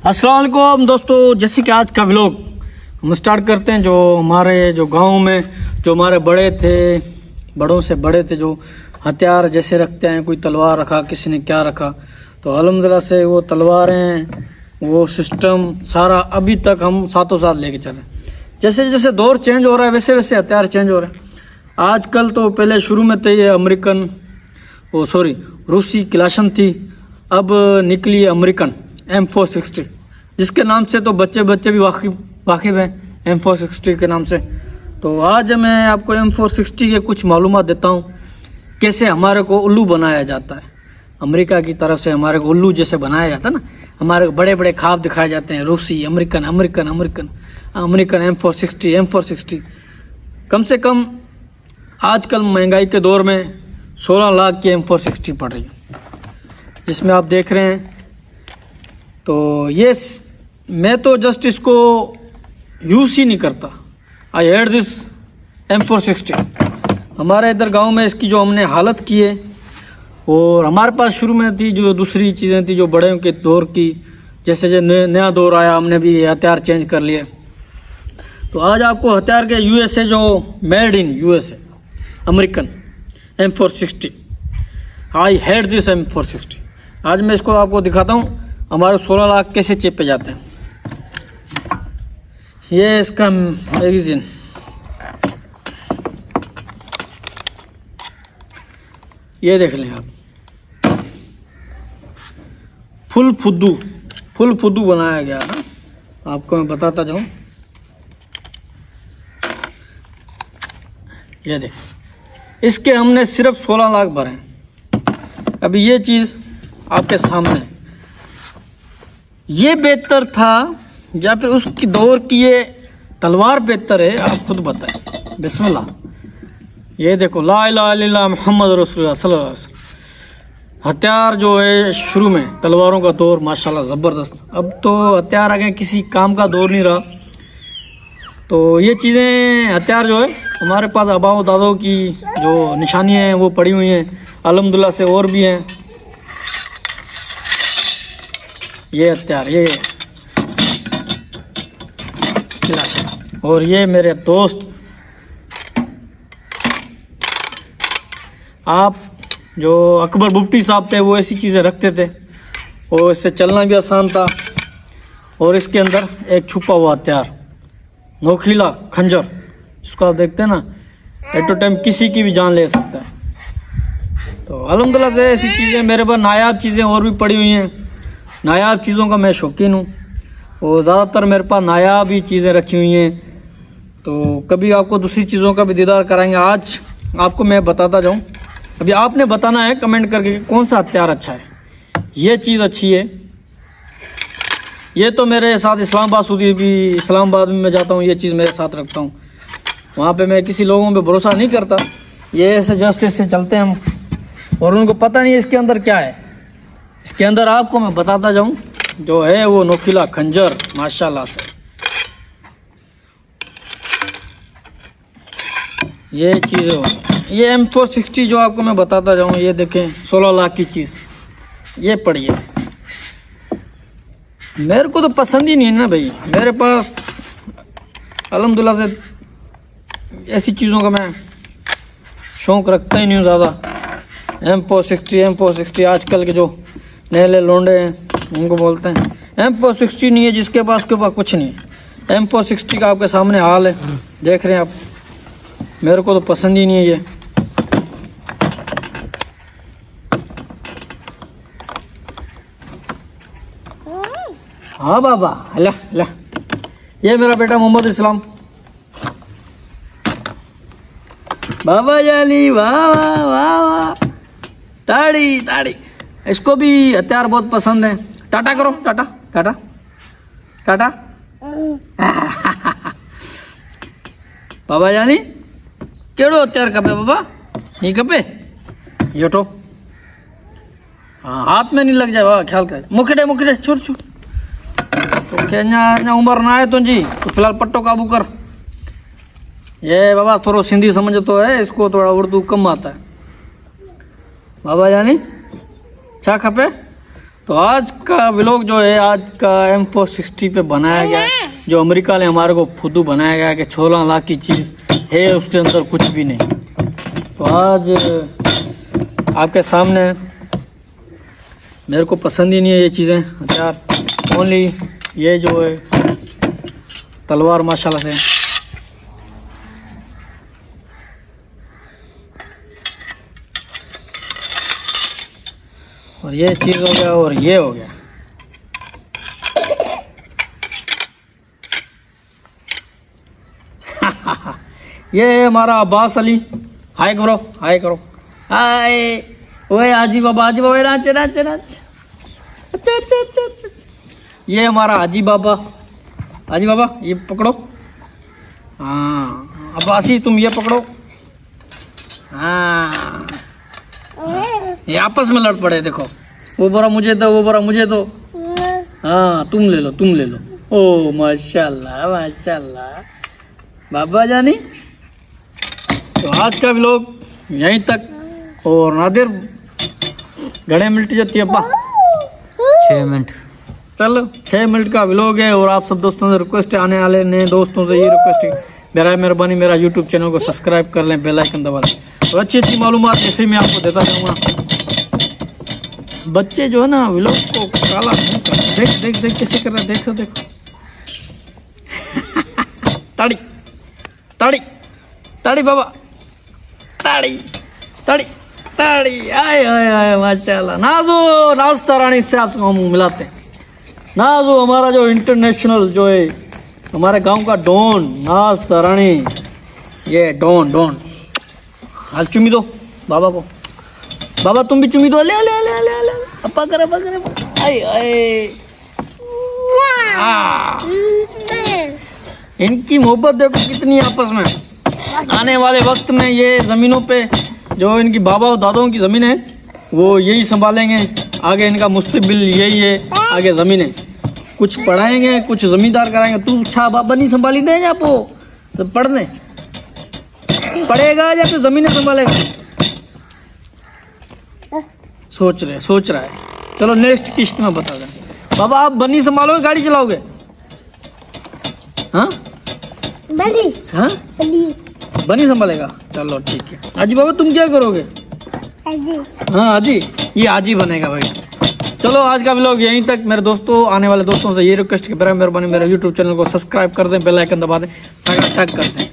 अस्सलाम वालेकुम दोस्तों, जैसे कि आज का व्लॉग हम स्टार्ट करते हैं जो हमारे जो गाँव में जो हमारे बड़े थे, बड़ों से बड़े थे जो हथियार जैसे रखते हैं, कोई तलवार रखा, किसी ने क्या रखा तो अलहमदिल्ला से वो तलवारें, वो सिस्टम सारा अभी तक हम सातों साथ लेके चले जैसे जैसे दौर चेंज हो रहा है, वैसे वैसे हथियार चेंज हो रहे हैं। आजकल तो पहले शुरू में थे ये अमेरिकन वो सॉरी रूसी क्लाशन थी, अब निकली अमेरिकन। एम फोर सिक्सटी जिसके नाम से तो बच्चे बच्चे भी वाकिफ वाकिफ हैं एम फोर सिक्सटी के नाम से। तो आज मैं आपको एम फोर सिक्सटी के कुछ मालूम देता हूँ, कैसे हमारे को उल्लू बनाया जाता है। अमेरिका की तरफ़ से हमारे को उल्लू जैसे बनाया जाता है ना, हमारे को बड़े बड़े खाब दिखाए जाते हैं, रूसी, American American American American M four sixty M four sixty कम से कम आजकल महँगाई के दौर में 16 लाख की एम फोर सिक्सटी पड़ रही है, जिसमें आप देख रहे हैं तो ये मैं तो जस्ट इसको यूज़ ही नहीं करता। I head this M four sixty हमारे इधर गाँव में इसकी जो हमने हालत की है, और हमारे पास शुरू में थी जो दूसरी चीज़ें थी जो बड़े के दौर की, जैसे जो नया नया दौर आया, हमने भी ये हथियार चेंज कर लिए। तो आज आपको हथियार के यूएसए जो made in USA American M four sixty I head this M four sixty आज मैं इसको आपको दिखाता हूँ। हमारे 16 लाख कैसे चेपे जाते हैं। ये इसका मैगजीन। ये देख लें आप। फुल फुद्दू फुल फुद्दू बनाया गया है। आपको मैं बताता जाऊँ। ये देख। इसके हमने सिर्फ़ 16 लाख भरे अभी ये चीज़ आपके सामने। ये बेहतर था, या फिर उसकी दौर की ये तलवार बेहतर है, आप खुद बताएँ। बिस्मिल्लाह। ये देखो, ला मोहम्मद वसल्लम। हथियार जो है शुरू में, तलवारों का दौर, माशाल्लाह, ज़बरदस्त। अब तो हथियार आगे किसी काम का दौर नहीं रहा। तो ये चीज़ें, हथियार जो है, हमारे पास आबाओ दादों की जो निशानियाँ हैं, वो पड़ी हुई हैं। अलहमदुल्ला से और भी हैं। ये हथियार ये और ये मेरे दोस्त। आप जो अकबर बुफ्टी साहब थे, वो ऐसी चीज़ें रखते थे। और इससे चलना भी आसान था। और इसके अंदर एक छुपा हुआ हथियार। नोखीला खंजर। इसको आप देखते हैं ना एट टाइम किसी की भी जान ले सकता है। तो अलहमदिल्ला से ऐसी चीज़ें, मेरे पास नायाब चीज़ें और भी पड़ी हुई हैं। नायाब चीज़ों का मैं शौकीन हूँ। और ज़्यादातर मेरे पास नायाब ही चीज़ें रखी हुई हैं। तो कभी आपको दूसरी चीज़ों का भी दीदार कराएँगे। आज आपको मैं बताता जाऊँ। अभी आपने बताना है कमेंट करके कौन सा हथियार अच्छा है। ये चीज़ अच्छी है। ये तो मेरे साथ इस्लामाबाद सूदी भी इस्लामाबाद में मैं जाता हूँ, ये चीज़ मेरे साथ रखता हूँ। वहाँ पे मैं किसी लोगों पे भरोसा नहीं करता। ये ऐसे जस्ट इससे चलते हैं हम। और उनको पता नहीं इसके अंदर क्या है। इसके अंदर आपको मैं बताता जाऊँ, जो है वो नोखिला खंजर, माशाल्लाह से। ये चीज़ ये एम फोर सिक्सटी जो आपको मैं बताता जाऊँ, ये देखें, सोलह लाख की चीज़। ये पड़ी है। मेरे को तो पसंद ही नहीं है ना भाई। मेरे पास, अलहमदुल्ला से ऐसी चीज़ों का मैं शौक रखता ही नहीं हूँ ज़्यादा। M four sixty M four sixty आजकल के जो नए नए लोंडे हैं, उनको बोलते हैं। एम फोर नहीं है जिसके पास के पास कुछ नहीं। है एम फोर का आपके सामने हाल है। देख रहे हैं आप। मेरे को तो पसंद ही नहीं है ये। हाँ बाबा अल्लाह अल्लाह ये मेरा बेटा मोहम्मद इस्लाम। बाबा जाली, वाह वाह वाह वाह। ताड़ी ताड़ी। इसको भी हथियार बहुत पसंद है। टाटा करो, टाटा टाटा टाटा। बाबा जानी, केड़ो हथियार खपे बाबा? नहीं खपे? ये हाँ हाथ में नहीं लग जाए, बाबा, ख्याल कर। मुखड़े मुखड़े, छोड़ छोड़। तो अञा उम्र ना आहे तुंहिंजी तो फ़िलहाल पट्टो काबू कर। ये बाबा, थोड़ा सिंधी समझ तो है, इसको थोड़ा उर्दू कम आता है। बाबा जानी? छा खपे? तो आज का व्लॉग जो है आज का एम फोर सिक्सटी पे बनाया गया जो अमेरिका ने हमारे को फुदू बनाया गया कि सोलह लाख की चीज़ है उसके अंदर कुछ भी नहीं। तो आज आपके सामने मेरे को पसंद ही नहीं है ये चीज़ें। हथियार ओनली ये जो है तलवार माशाल्लाह से। और ये चीज़ हो गया और ये हो गया। ये हमारा अब्बास अली। हाय करो हाय करो। हाय, ओए आजी बाबा आजी बाबा, नाच नाच नाच। अच्छा अच्छा अच्छा अच्छा। ये हमारा हाजी बाबा। हाजी बाबा, ये पकड़ो। हाँ अब्बासी, तुम ये पकड़ो। हाँ। ये आपस में लड़ पड़े देखो। वो बोरा मुझे दो वो बोरा मुझे दो। हाँ तुम ले लो तुम ले लो। ओ माशाल्लाह माशाल्लाह। बाबा जानी तो आज का भी लोग यहीं तक। और नादिर घड़े मिनट जाती है अब्बा। छह मिनट। चलो छह मिनट का व्लॉग है और आप सब दोस्तों से रिक्वेस्ट आने वाले नए दोस्तों से ये रिक्वेस्ट है। मेरा मेहरबानी मेरा यूट्यूब चैनल को सब्सक्राइब कर लें बेल आइकन दबा लें। और अच्छी अच्छी मालूम ऐसे मैं आपको देता जाऊँगा बच्चे जो है ना व्लॉग को काला नहीं करते। देख देख देख कैसे कर रहे हैं, देखो देखो। ताड़ी ताड़ी ताड़ी बाबा। ताड़ी ताड़ी ताड़ी। आए आए आए माशाल्लाह। नाजो नाज तरानी से आपसे हम मिलाते हैं। नाजो हमारा जो इंटरनेशनल जो है हमारे गाँव का डॉन नाज तरानी ये डॉन डॉन। हाल चुमी दो बाबा को। बाबा तुम भी चुमी दो ले ले ले ले ले। अपा करे अपा करे आए आए। इनकी मोहब्बत देखो कितनी आपस में। आने वाले वक्त में ये जमीनों पे जो इनकी बाबा और दादाओं की ज़मीन है वो यही संभालेंगे। आगे इनका मुस्तबिल यही है आगे ज़मीन है। कुछ पढ़ाएँगे कुछ जमींदार कराएँगे। तू छा बाबा नहीं संभाली दे या पो तो पढ़ने। पढ़ेगा या फिर जमीनें संभालेगा? सोच रहे सोच रहा है। चलो नेक्स्ट किस्त में बता दें। बाबा आप बनी संभालोगे गाड़ी चलाओगे? हाँ? बली हाँ? बनी। संभालेगा? चलो ठीक है। आजी बाबा तुम क्या करोगे? हाँ आजी। ये आजी बनेगा भाई। चलो आज का व्लॉग यहीं तक। मेरे दोस्तों आने वाले दोस्तों से ये रिक्वेस्ट कि मेहरबानी मेरे यूट्यूब चैनल को सब्सक्राइब कर दें बेल आइकन दबा दें टक कर दें।